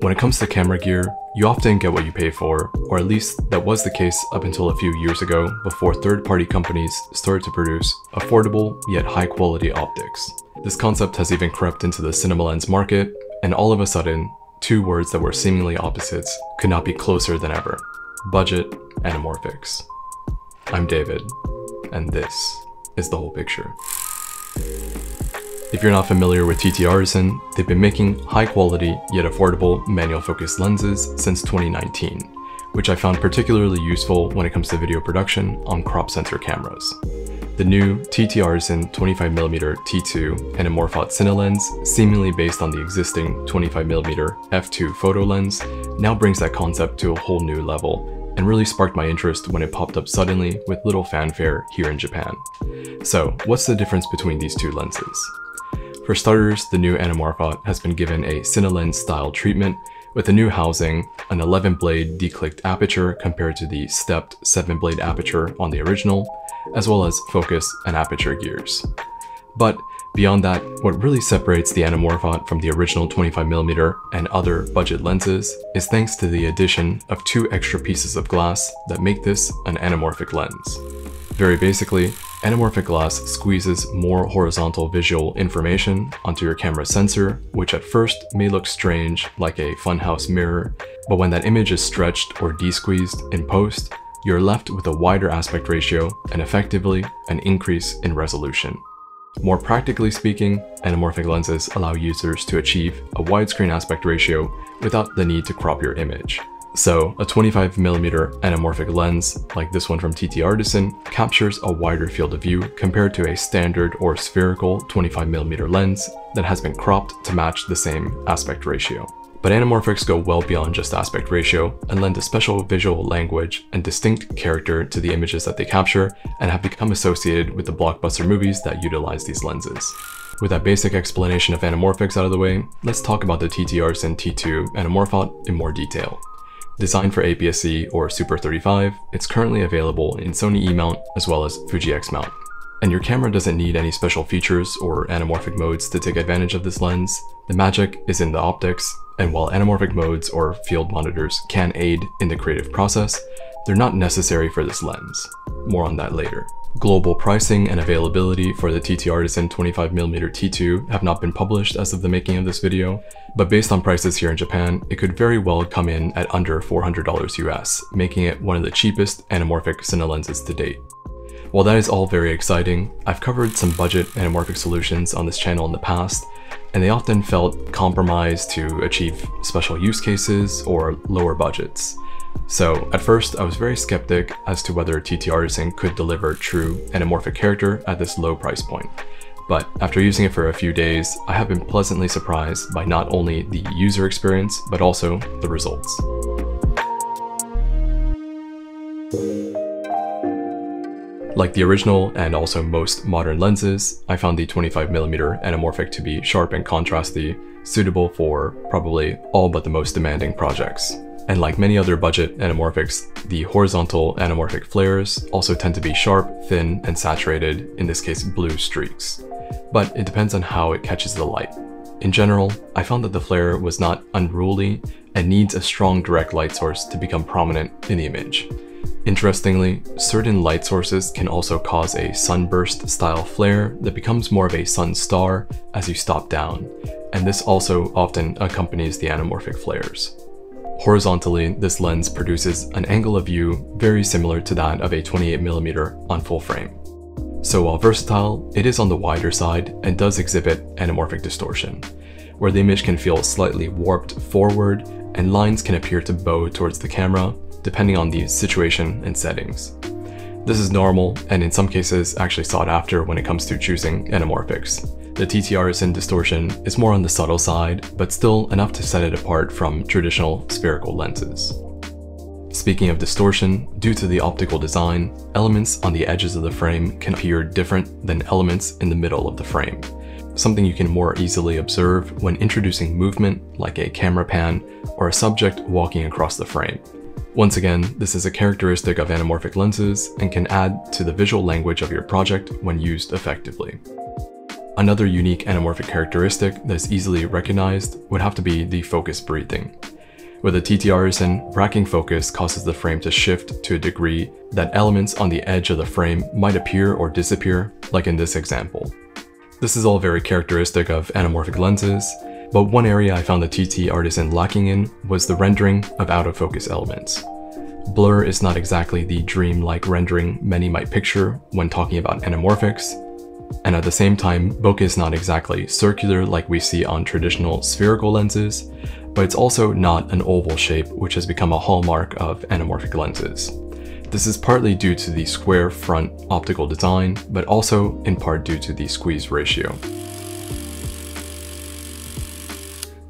When it comes to camera gear, you often get what you pay for, or at least that was the case up until a few years ago before third-party companies started to produce affordable yet high-quality optics. This concept has even crept into the cinema lens market, and all of a sudden, two words that were seemingly opposites could not be closer than ever. Budget anamorphics. I'm David, and this is the whole picture. If you're not familiar with TT Artisan, they've been making high quality yet affordable manual focus lenses since 2019, which I found particularly useful when it comes to video production on crop sensor cameras. The new TT Artisan 25mm T2 Anamorphot cine lens, seemingly based on the existing 25mm f2 photo lens, now brings that concept to a whole new level and really sparked my interest when it popped up suddenly with little fanfare here in Japan. So, what's the difference between these two lenses? For starters, the new Anamorphot has been given a CineLens style treatment with a new housing, an 11 blade declicked aperture compared to the stepped 7 blade aperture on the original, as well as focus and aperture gears. But beyond that, what really separates the Anamorphot from the original 25mm and other budget lenses is thanks to the addition of two extra pieces of glass that make this an anamorphic lens. Very basically, anamorphic glass squeezes more horizontal visual information onto your camera sensor, which at first may look strange like a funhouse mirror, but when that image is stretched or de-squeezed in post, you're left with a wider aspect ratio and effectively an increase in resolution. More practically speaking, anamorphic lenses allow users to achieve a widescreen aspect ratio without the need to crop your image. So a 25mm anamorphic lens, like this one from TT Artisan, captures a wider field of view compared to a standard or spherical 25mm lens that has been cropped to match the same aspect ratio. But anamorphics go well beyond just aspect ratio and lend a special visual language and distinct character to the images that they capture and have become associated with the blockbuster movies that utilize these lenses. With that basic explanation of anamorphics out of the way, let's talk about the TT Artisan T2 anamorphot in more detail. Designed for APS-C or Super 35, it's currently available in Sony E-mount as well as Fuji X-mount. And your camera doesn't need any special features or anamorphic modes to take advantage of this lens. The magic is in the optics, and while anamorphic modes or field monitors can aid in the creative process, they're not necessary for this lens. More on that later. Global pricing and availability for the TT Artisan 25mm T2 have not been published as of the making of this video, but based on prices here in Japan, it could very well come in at under $400 US, making it one of the cheapest anamorphic cine lenses to date. While that is all very exciting, I've covered some budget anamorphic solutions on this channel in the past, and they often felt compromised to achieve special use cases or lower budgets. So at first I was very skeptic as to whether TT Artisan could deliver true anamorphic character at this low price point. But after using it for a few days, I have been pleasantly surprised by not only the user experience, but also the results. Like the original and also most modern lenses, I found the 25mm anamorphic to be sharp and contrasty, suitable for probably all but the most demanding projects. And like many other budget anamorphics, the horizontal anamorphic flares also tend to be sharp, thin, and saturated, in this case blue streaks. But it depends on how it catches the light. In general, I found that the flare was not unruly and needs a strong direct light source to become prominent in the image. Interestingly, certain light sources can also cause a sunburst style flare that becomes more of a sun star as you stop down, and this also often accompanies the anamorphic flares. Horizontally, this lens produces an angle of view very similar to that of a 28mm on full frame. So while versatile, it is on the wider side and does exhibit anamorphic distortion, where the image can feel slightly warped forward and lines can appear to bow towards the camera depending on the situation and settings. This is normal and in some cases actually sought after when it comes to choosing anamorphics. The TT Artisan distortion is more on the subtle side, but still enough to set it apart from traditional spherical lenses. Speaking of distortion, due to the optical design, elements on the edges of the frame can appear different than elements in the middle of the frame, something you can more easily observe when introducing movement like a camera pan or a subject walking across the frame. Once again, this is a characteristic of anamorphic lenses and can add to the visual language of your project when used effectively. Another unique anamorphic characteristic that's easily recognized would have to be the focus breathing. With a TT Artisan, racking focus causes the frame to shift to a degree that elements on the edge of the frame might appear or disappear, like in this example. This is all very characteristic of anamorphic lenses, but one area I found the TT Artisan lacking in was the rendering of out-of-focus elements. Blur is not exactly the dream-like rendering many might picture when talking about anamorphics, and at the same time, bokeh is not exactly circular like we see on traditional spherical lenses, but it's also not an oval shape which has become a hallmark of anamorphic lenses. This is partly due to the square front optical design, but also in part due to the squeeze ratio.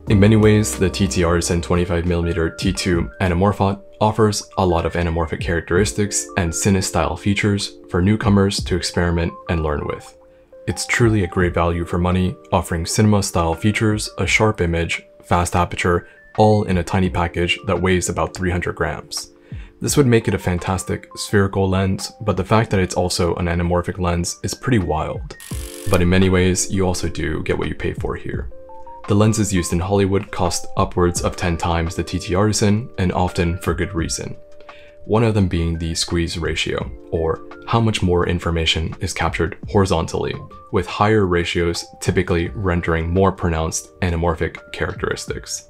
In many ways, the TT Artisan 25mm T2 Anamorphot offers a lot of anamorphic characteristics and cine-style features for newcomers to experiment and learn with. It's truly a great value for money, offering cinema-style features, a sharp image, fast aperture, all in a tiny package that weighs about 300 grams. This would make it a fantastic spherical lens, but the fact that it's also an anamorphic lens is pretty wild. But in many ways, you also do get what you pay for here. The lenses used in Hollywood cost upwards of 10 times the TT Artisan, and often for good reason. One of them being the squeeze ratio, or how much more information is captured horizontally, with higher ratios typically rendering more pronounced anamorphic characteristics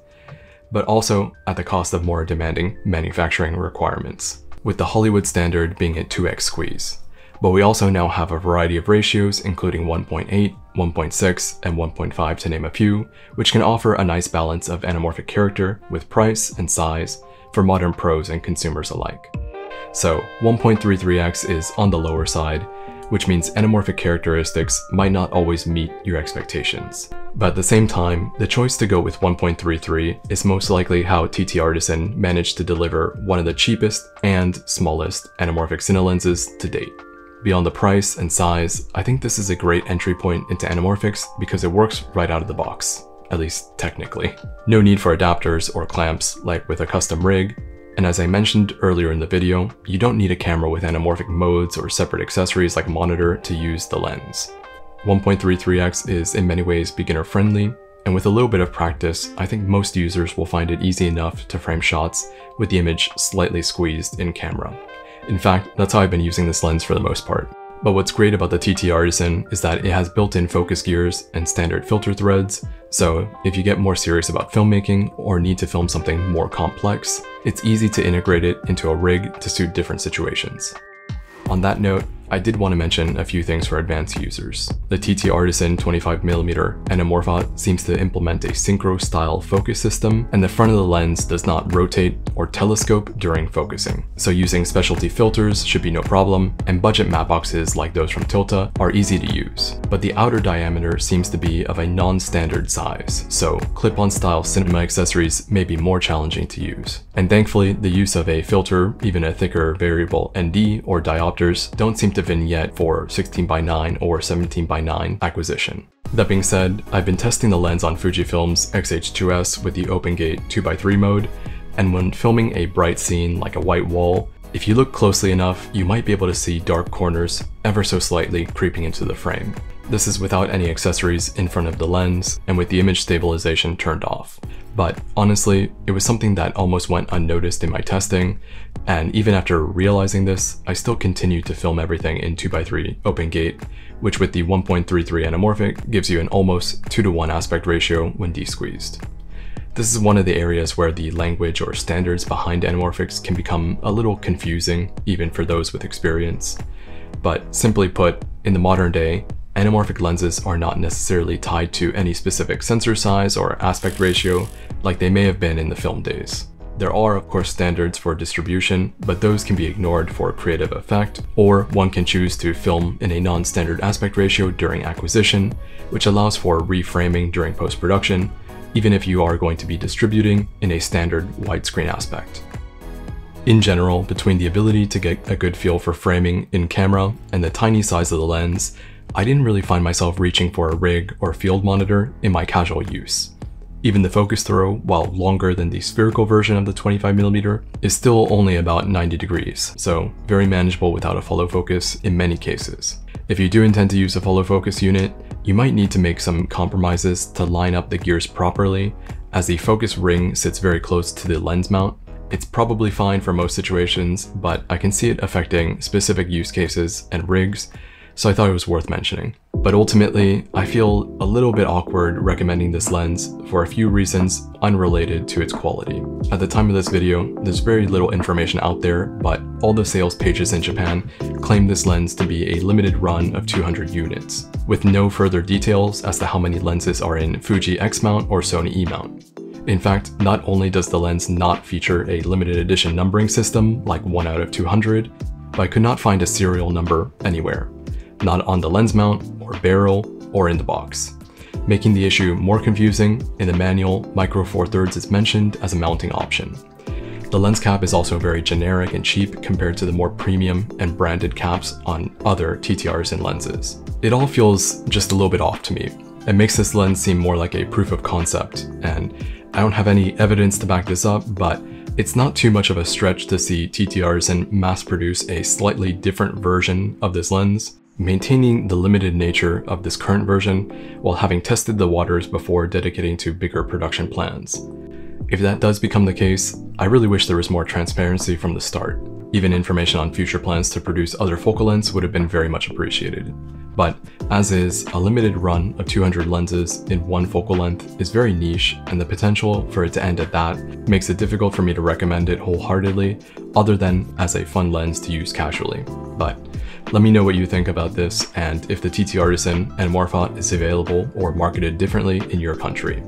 but also at the cost of more demanding manufacturing requirements, with the Hollywood standard being a 2x squeeze. But we also now have a variety of ratios including 1.8, 1.6, and 1.5 to name a few, which can offer a nice balance of anamorphic character with price and size for modern pros and consumers alike. So 1.33x is on the lower side, which means anamorphic characteristics might not always meet your expectations. But at the same time, the choice to go with 1.33 is most likely how TT Artisan managed to deliver one of the cheapest and smallest anamorphic cine lenses to date. Beyond the price and size, I think this is a great entry point into anamorphics because it works right out of the box, at least technically. No need for adapters or clamps like with a custom rig, and as I mentioned earlier in the video, you don't need a camera with anamorphic modes or separate accessories like a monitor to use the lens. 1.33x is in many ways beginner friendly, and with a little bit of practice, I think most users will find it easy enough to frame shots with the image slightly squeezed in camera. In fact, that's how I've been using this lens for the most part. But what's great about the TT Artisan is that it has built-in focus gears and standard filter threads, so if you get more serious about filmmaking or need to film something more complex, it's easy to integrate it into a rig to suit different situations. On that note, I did want to mention a few things for advanced users. The TT Artisan 25mm Anamorphot seems to implement a synchro style focus system, and the front of the lens does not rotate or telescope during focusing. So using specialty filters should be no problem, and budget matte boxes like those from Tilta are easy to use. But the outer diameter seems to be of a non-standard size, so clip-on style cinema accessories may be more challenging to use. And thankfully, the use of a filter, even a thicker variable ND or diopters, don't seem to vignette for 16 by 9 or 17 by 9 acquisition. That being said, I've been testing the lens on Fujifilm's X-H2S with the OpenGate 2x3 mode, and when filming a bright scene like a white wall, if you look closely enough, you might be able to see dark corners ever so slightly creeping into the frame. This is without any accessories in front of the lens and with the image stabilization turned off. But honestly, it was something that almost went unnoticed in my testing, and even after realizing this, I still continued to film everything in 2x3 OpenGate, which with the 1.33 anamorphic gives you an almost 2 to 1 aspect ratio when de-squeezed. This is one of the areas where the language or standards behind anamorphics can become a little confusing, even for those with experience. But simply put, in the modern day, anamorphic lenses are not necessarily tied to any specific sensor size or aspect ratio like they may have been in the film days. There are of course standards for distribution, but those can be ignored for creative effect, or one can choose to film in a non-standard aspect ratio during acquisition, which allows for reframing during post-production, even if you are going to be distributing in a standard widescreen aspect. In general, between the ability to get a good feel for framing in camera and the tiny size of the lens, I didn't really find myself reaching for a rig or field monitor in my casual use. Even the focus throw, while longer than the spherical version of the 25mm, is still only about 90 degrees, so very manageable without a follow focus in many cases. If you do intend to use a follow focus unit, you might need to make some compromises to line up the gears properly, as the focus ring sits very close to the lens mount. It's probably fine for most situations, but I can see it affecting specific use cases and rigs, so I thought it was worth mentioning. But ultimately, I feel a little bit awkward recommending this lens for a few reasons unrelated to its quality. At the time of this video, there's very little information out there, but all the sales pages in Japan claim this lens to be a limited run of 200 units, with no further details as to how many lenses are in Fuji X mount or Sony E mount. In fact, not only does the lens not feature a limited edition numbering system like 1 out of 200, but I could not find a serial number anywhere, not on the lens mount or barrel or in the box, making the issue more confusing. In the manual, Micro Four Thirds is mentioned as a mounting option. The lens cap is also very generic and cheap compared to the more premium and branded caps on other TT Artisan lenses. It all feels just a little bit off to me. It makes this lens seem more like a proof of concept, and I don't have any evidence to back this up, but it's not too much of a stretch to see TT Artisan mass produce a slightly different version of this lens, maintaining the limited nature of this current version while having tested the waters before dedicating to bigger production plans. If that does become the case, I really wish there was more transparency from the start. Even information on future plans to produce other focal lengths would have been very much appreciated. But as is, a limited run of 200 lenses in one focal length is very niche and the potential for it to end at that makes it difficult for me to recommend it wholeheartedly other than as a fun lens to use casually. But let me know what you think about this and if the TT Artisan Anamorphot is available or marketed differently in your country.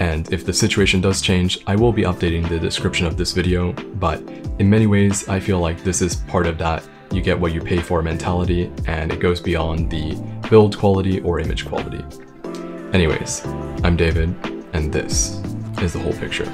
And if the situation does change, I will be updating the description of this video, but in many ways, I feel like this is part of that you get what you pay for mentality, and it goes beyond the build quality or image quality. Anyways, I'm David, and this is the whole picture.